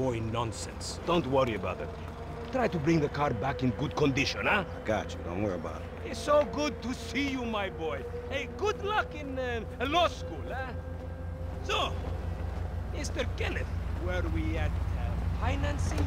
boy nonsense. Don't worry about it. Try to bring the car back in good condition, huh? I Got you. Don't worry about it. It's so good to see you, my boy. Hey, good luck in uh, law school, huh? So, Mr. Kenneth, were we at uh, financing?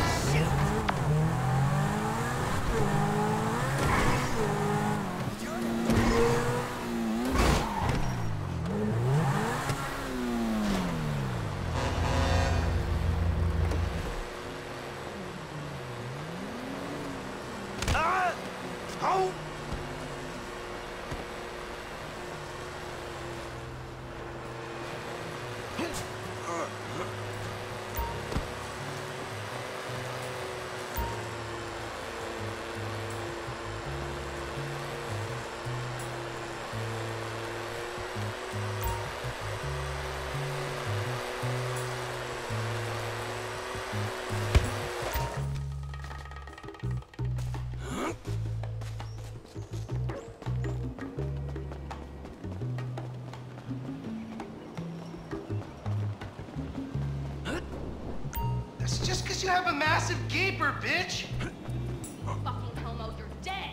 You have a massive gaper, bitch. Fucking homo, you're dead.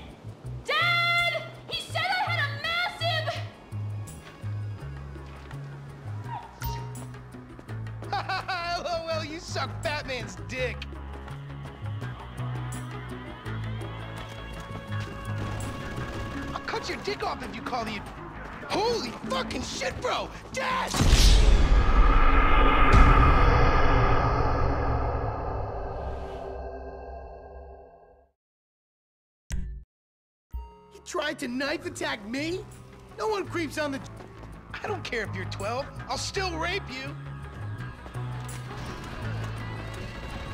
Dead! He said I had a massive. LOL, you suck Batman's dick. I'll cut your dick off if you call the. Holy fucking shit, bro! Dad! Tried to knife attack me? No one creeps on the. I don't care if you're 12. I'll still rape you.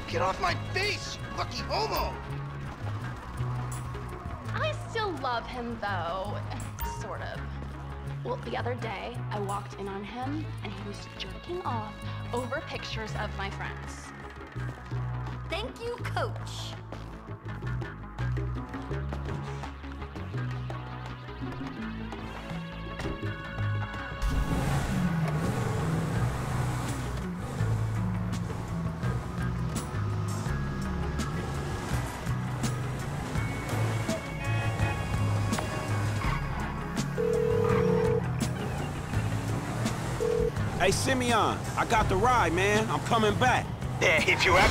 Get off my face, you lucky homo! I still love him though, sort of. Well, the other day I walked in on him and he was jerking off over pictures of my friends. Thank you, coach. Hey, Simeon, I got the ride, man. I'm coming back. Yeah, if you ac-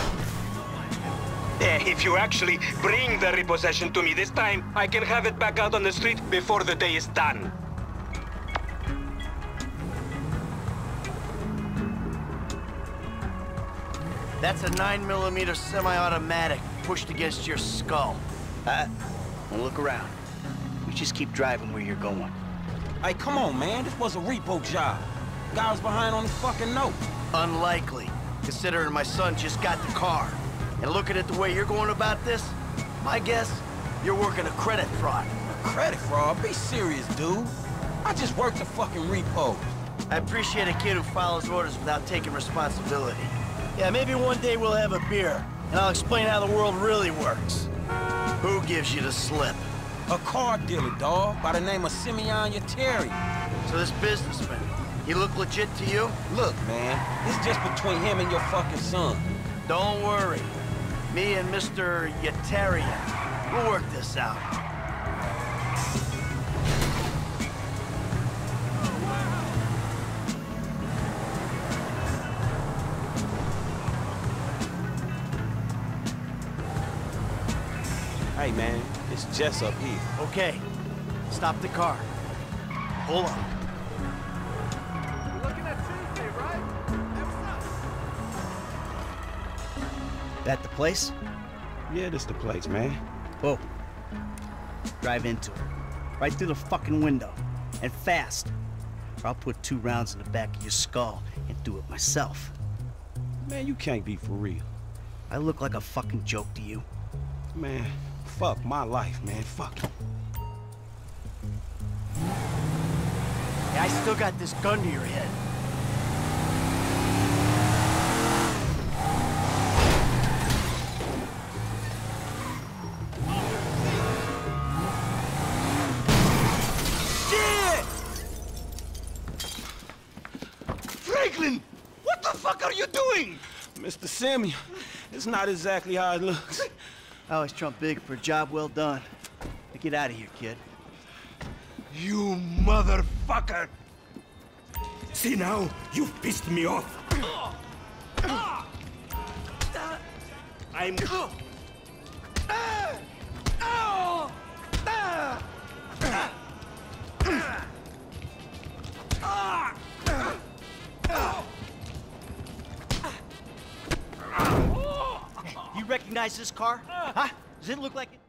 Yeah, if you actually bring the repossession to me this time, I can have it back out on the street before the day is done. That's a 9mm semi-automatic pushed against your skull. Uh, well, look around. You just keep driving where you're going. Hey, come on, man. This was a repo job. Guy was behind on his fucking note. Unlikely, considering my son just got the car. And looking at the way you're going about this, my guess, you're working a credit fraud. A credit fraud? Be serious, dude. I just worked a fucking repo. I appreciate a kid who follows orders without taking responsibility. Yeah, maybe one day we'll have a beer, and I'll explain how the world really works. Who gives you the slip? A car dealer, dawg, by the name of Simeon Yetarian. So this businessman, he look legit to you? Look, man, this is just between him and your fucking son. Don't worry. Me and Mr. Yetarian, we'll work this out. Hey, man, it's Jess up here. Okay, stop the car. Hold on. That the place? Yeah, this the place, man. Whoa. Drive into it. Right through the fucking window. And fast. Or I'll put two rounds in the back of your skull and do it myself. Man, you can't be for real. I look like a fucking joke to you. Man, fuck my life, man. Fuck it. Hey, I still got this gun to your head. Franklin! What the fuck are you doing? Mr. Samuel, it's not exactly how it looks. I always trump big for a job well done. Now get out of here, kid. You motherfucker! See now, you've pissed me off. I'm... recognize this car? Huh? Does it look like it?